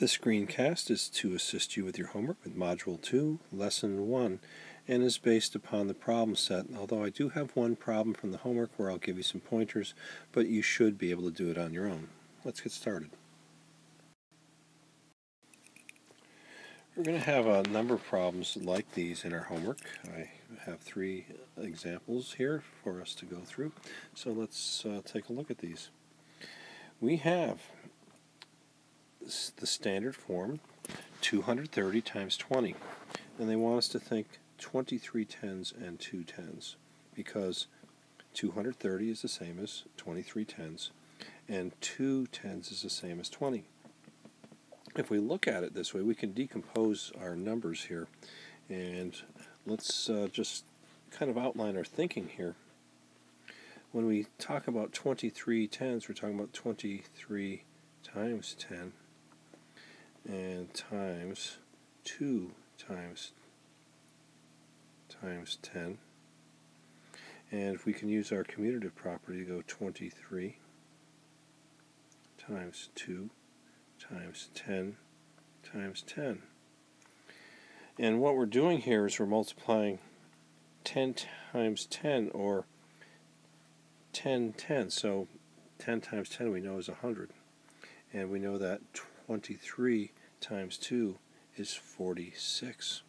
This screencast is to assist you with your homework with Module 2, Lesson 1, and is based upon the problem set, although I do have one problem from the homework where I'll give you some pointers, but you should be able to do it on your own. Let's get started. We're going to have a number of problems like these in our homework. I have three examples here for us to go through, so let's uh, take a look at these. We have the standard form 230 times 20 and they want us to think 23 tens and 2 tens because 230 is the same as 23 tens and 2 tens is the same as 20 if we look at it this way we can decompose our numbers here and let's uh, just kind of outline our thinking here. When we talk about 23 tens we're talking about 23 times 10 and times 2 times times 10 and if we can use our commutative property to go 23 times 2 times 10 times 10 and what we're doing here is we're multiplying 10 times 10 or 10 10 so 10 times 10 we know is 100 and we know that 23 times 2 is 46.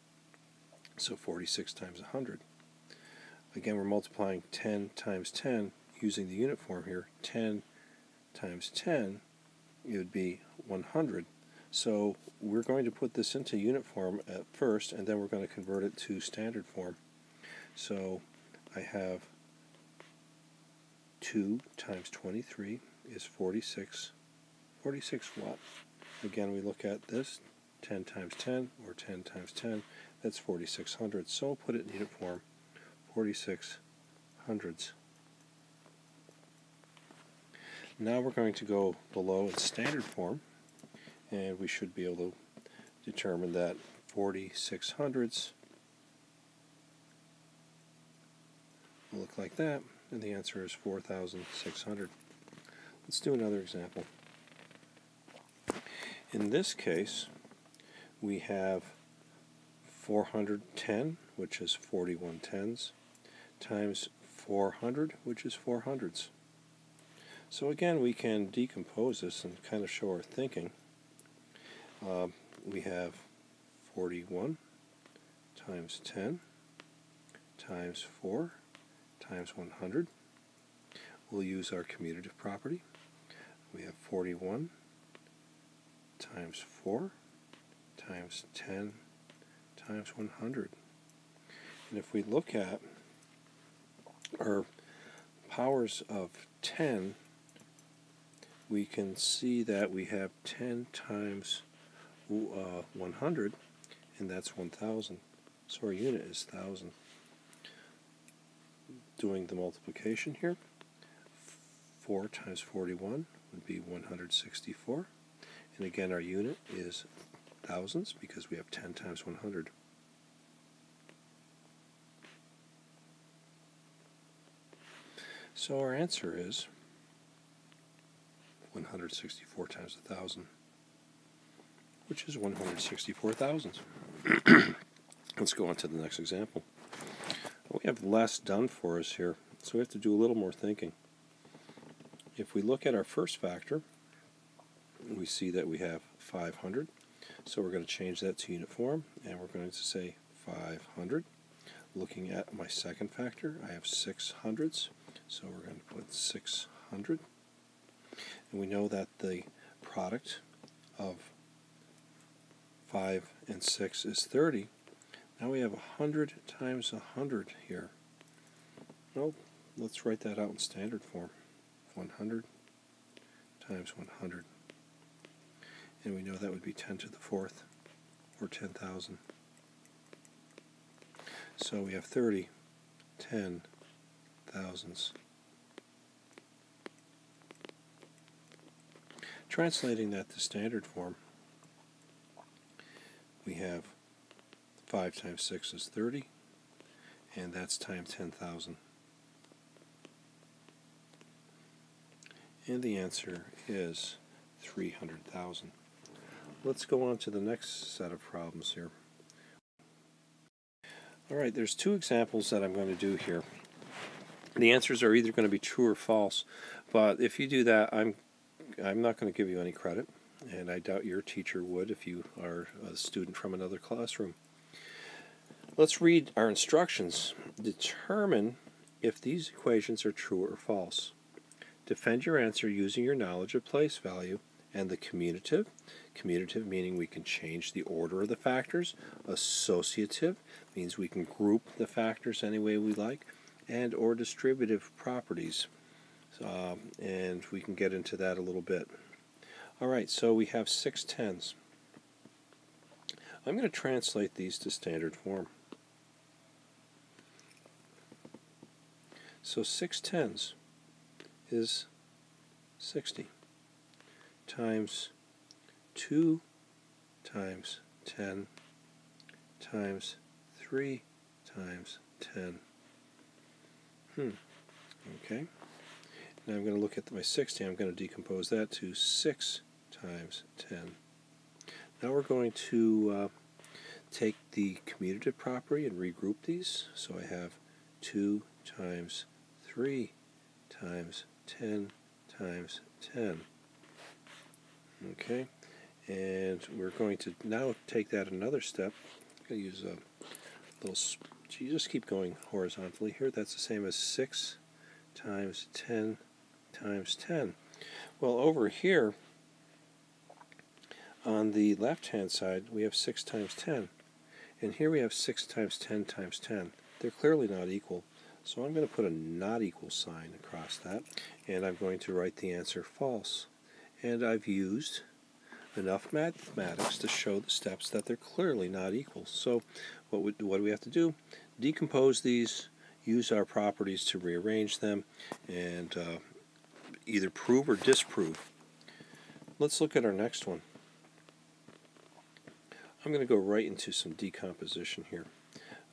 So 46 times 100. Again, we're multiplying 10 times 10 using the unit form here. 10 times 10, it would be 100. So we're going to put this into unit form at first, and then we're going to convert it to standard form. So I have 2 times 23 is 46. 46 what? Again, we look at this 10 times 10 or 10 times 10, that's 4600. So put it in unit form 46 hundreds. Now we're going to go below in standard form and we should be able to determine that 46 hundreds will look like that and the answer is 4600. Let's do another example. In this case, we have 410, which is 41 tens, times 400, which is 400s. So again, we can decompose this and kind of show our thinking. Uh, we have 41 times 10 times 4 times 100. We'll use our commutative property. We have 41 times 4 times 10 times 100. And if we look at our powers of 10, we can see that we have 10 times uh, 100, and that's 1,000. So our unit is 1,000. Doing the multiplication here, 4 times 41 would be 164. And again, our unit is thousands because we have 10 times 100. So our answer is 164 times 1,000, which is 164 thousands. Let's go on to the next example. We have less done for us here, so we have to do a little more thinking. If we look at our first factor, we see that we have 500. So we're going to change that to unit form, and we're going to say 500. Looking at my second factor, I have 600s, so we're going to put 600. And we know that the product of 5 and 6 is 30. Now we have 100 times 100 here. Well, let's write that out in standard form. 100 times 100 and we know that would be 10 to the fourth, or 10,000. So we have 30 10 thousands. Translating that to standard form, we have 5 times 6 is 30, and that's times 10,000. And the answer is 300,000. Let's go on to the next set of problems here. Alright, there's two examples that I'm going to do here. The answers are either going to be true or false, but if you do that, I'm I'm not going to give you any credit, and I doubt your teacher would if you are a student from another classroom. Let's read our instructions. Determine if these equations are true or false. Defend your answer using your knowledge of place value and the commutative. Commutative meaning we can change the order of the factors. Associative means we can group the factors any way we like. And or distributive properties. Um, and we can get into that a little bit. Alright, so we have six tens. I'm going to translate these to standard form. So six tens is 60 times 2 times 10 times 3 times 10. Hmm. Okay. Now I'm going to look at my 60. I'm going to decompose that to 6 times 10. Now we're going to uh, take the commutative property and regroup these. So I have 2 times 3 times 10 times 10. Okay, and we're going to now take that another step. I'm going to use a little, you just keep going horizontally here. That's the same as 6 times 10 times 10. Well, over here, on the left-hand side, we have 6 times 10. And here we have 6 times 10 times 10. They're clearly not equal. So I'm going to put a not equal sign across that, and I'm going to write the answer false. And I've used enough mathematics to show the steps that they're clearly not equal. So what, would, what do we have to do? Decompose these, use our properties to rearrange them, and uh, either prove or disprove. Let's look at our next one. I'm going to go right into some decomposition here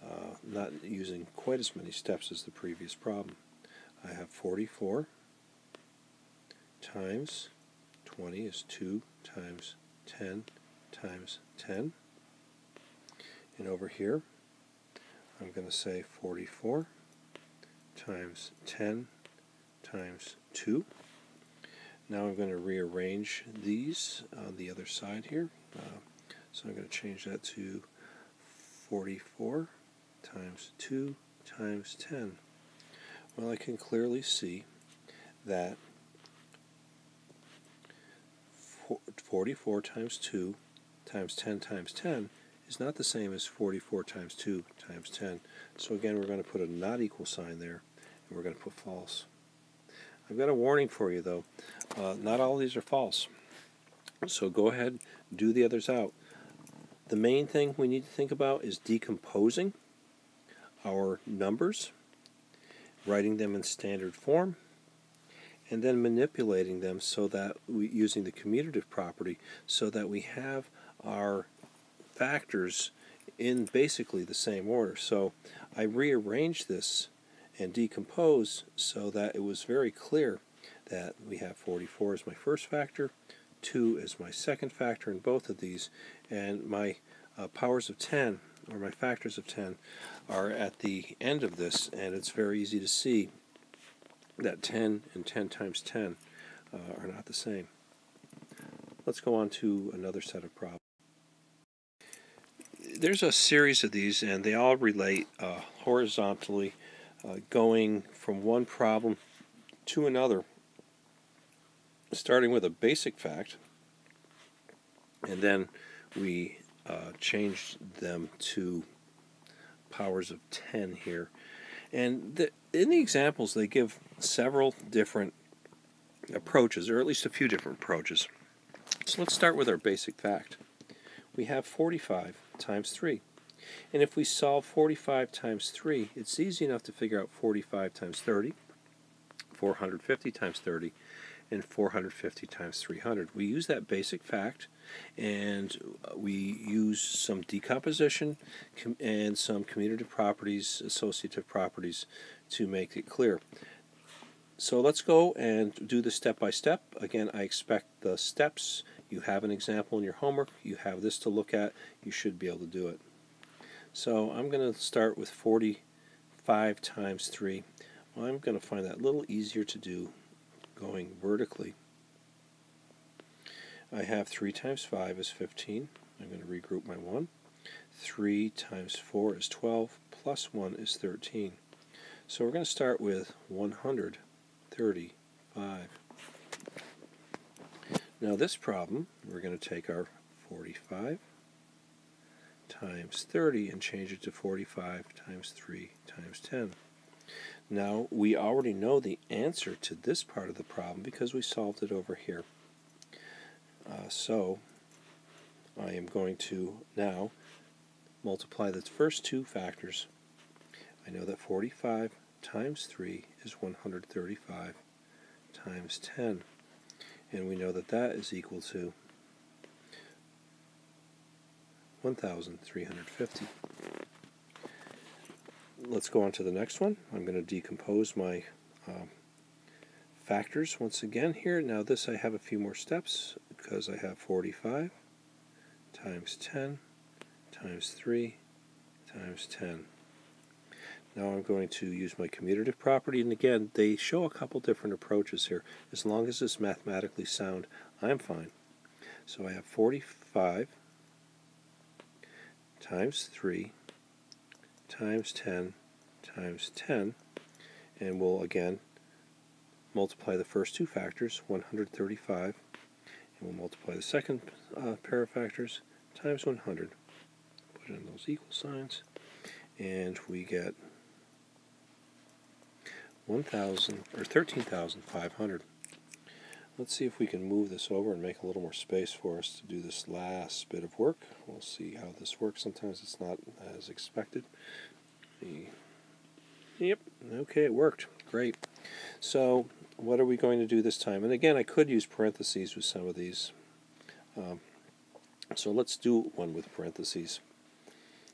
uh, not using quite as many steps as the previous problem. I have 44 times 20 is 2 times 10 times 10. And over here, I'm going to say 44 times 10 times 2. Now I'm going to rearrange these on the other side here. Uh, so I'm going to change that to 44 times 2 times 10. Well, I can clearly see that 44 times 2 times 10 times 10 is not the same as 44 times 2 times 10. So again, we're going to put a not equal sign there, and we're going to put false. I've got a warning for you, though. Uh, not all these are false. So go ahead, do the others out. The main thing we need to think about is decomposing our numbers, writing them in standard form, and then manipulating them so that we using the commutative property so that we have our factors in basically the same order. So I rearranged this and decompose so that it was very clear that we have 44 as my first factor, 2 as my second factor in both of these, and my uh, powers of 10 or my factors of 10 are at the end of this and it's very easy to see that 10 and 10 times 10 uh, are not the same. Let's go on to another set of problems. There's a series of these and they all relate uh, horizontally uh, going from one problem to another starting with a basic fact and then we uh, changed them to powers of 10 here. And the, in the examples, they give several different approaches, or at least a few different approaches. So let's start with our basic fact. We have 45 times 3. And if we solve 45 times 3, it's easy enough to figure out 45 times 30, 450 times 30, and 450 times 300. We use that basic fact and uh, we use some decomposition and some commutative properties, associative properties to make it clear. So let's go and do this step by step. Again, I expect the steps You have an example in your homework, you have this to look at, you should be able to do it. So I'm going to start with 45 times 3. Well, I'm going to find that a little easier to do going vertically. I have 3 times 5 is 15. I'm going to regroup my 1. 3 times 4 is 12, plus 1 is 13. So we're going to start with 135. Now this problem, we're going to take our 45 times 30 and change it to 45 times 3 times 10. Now we already know the answer to this part of the problem because we solved it over here. Uh, so I am going to now multiply the first two factors. I know that 45 times 3 is 135 times 10. And we know that that is equal to 1,350. Let's go on to the next one. I'm going to decompose my uh, factors once again here. Now this I have a few more steps because I have 45 times 10 times 3 times 10. Now I'm going to use my commutative property, and again, they show a couple different approaches here. As long as it's mathematically sound, I'm fine. So I have 45 times 3 times 10 times 10, and we'll again multiply the first two factors, 135, and we'll multiply the second uh, pair of factors times 100 put in those equal signs, and we get 1,000 or 13,500. Let's see if we can move this over and make a little more space for us to do this last bit of work. We'll see how this works. Sometimes it's not as expected. Yep, okay, it worked. Great. So what are we going to do this time? And again, I could use parentheses with some of these. Um, so let's do one with parentheses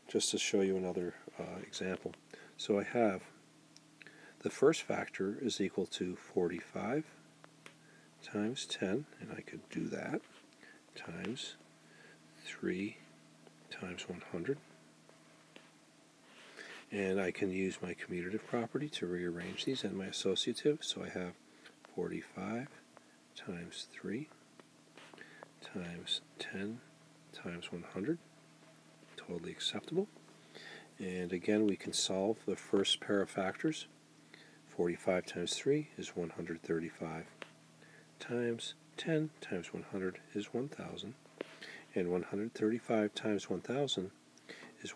just to show you another uh, example. So I have the first factor is equal to 45 times 10, and I could do that, times 3 times 100. And I can use my commutative property to rearrange these and my associative. So I have 45 times 3 times 10 times 100 totally acceptable. And again, we can solve the first pair of factors. 45 times 3 is 135 times 10 times 100 is 1,000. And 135 times 1,000 is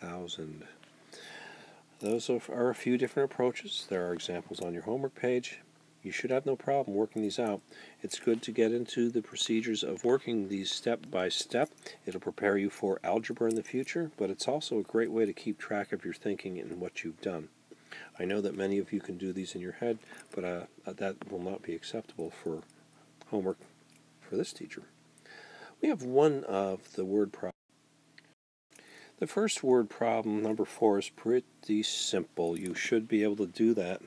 135,000. Those are a few different approaches. There are examples on your homework page you should have no problem working these out. It's good to get into the procedures of working these step by step. It'll prepare you for algebra in the future, but it's also a great way to keep track of your thinking and what you've done. I know that many of you can do these in your head, but uh, that will not be acceptable for homework for this teacher. We have one of the word problems. The first word problem, number four, is pretty simple. You should be able to do that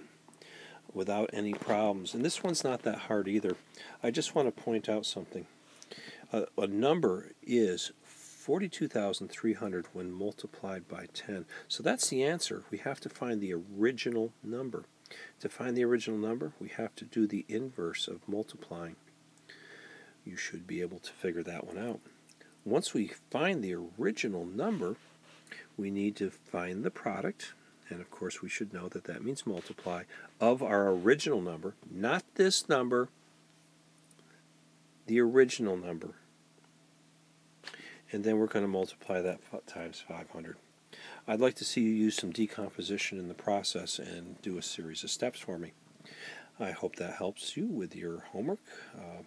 without any problems. And this one's not that hard either. I just want to point out something. Uh, a number is 42,300 when multiplied by 10. So that's the answer. We have to find the original number. To find the original number, we have to do the inverse of multiplying. You should be able to figure that one out. Once we find the original number, we need to find the product, and of course, we should know that that means multiply of our original number, not this number, the original number. And then we're going to multiply that times 500. I'd like to see you use some decomposition in the process and do a series of steps for me. I hope that helps you with your homework. Uh,